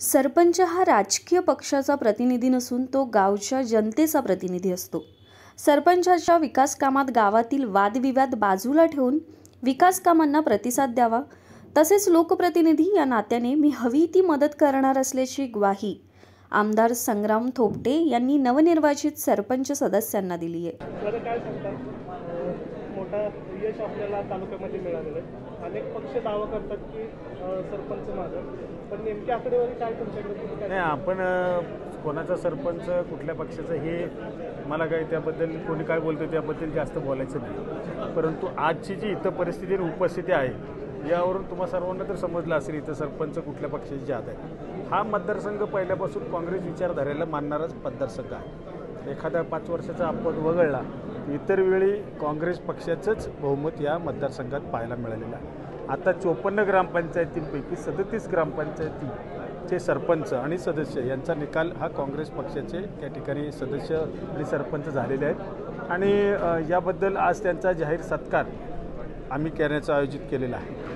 सरपंच हा राजकीय पक्षाचा प्रतिनिधी नसून तो गावच्या जनतेचा प्रतिनिधी असतो. सरपंचाच्या विकास कामात गावातील वादविवाद बाजूला ठेवून विकास कामांना प्रतिसाद द्यावा. तसेच लोकप्रतिनिधी या नात्याने मी हवी ती मदत करणार असल्याची ग्वाही आमदार संग्राम थोपटे यांनी नवनिर्वाचित सरपंच सदस्यांना दिली आहे दादा मोठा यश आपल्याला तालुक्यामध्ये मिळालेलं आहे. अनेक पक्ष दावा करतात की सरपंच माझं. पण नेमकी आकडेवारी काय तुमच्याकडे? नाही आपण कोणाचा सरपंच कुठल्या पक्षाचं हे मला काही त्याबद्दल कोणी काय बोलतं त्याबद्दल जास्त बोलायचं नाही. परंतु आजची जी इथं परिस्थिती आणि उपस्थिती आहे यावरून तुम्हा सर्वांना तर समजलं असेल इथं सरपंच कुठल्या पक्षाची जात आहे. हा मतदारसंघ पहिल्यापासून काँग्रेस विचारधारेला मानणाराच मतदारसंघ आहे. एखादा पाच वर्षाचा अपवाद वगळला इतर वेळी काँग्रेस पक्षाचंच बहुमत या मतदारसंघात पाहायला मिळालेलं आहे. आता चोपन्न ग्रामपंचायतींपैकी सदतीस ग्रामपंचायतीचे सरपंच आणि सदस्य यांचा निकाल हा काँग्रेस पक्षाचे त्या ठिकाणी सदस्य आणि सरपंच झालेले आहेत. आणि याबद्दल आज त्यांचा जाहीर सत्कार आम्ही करण्याचं आयोजित केलेला आहे.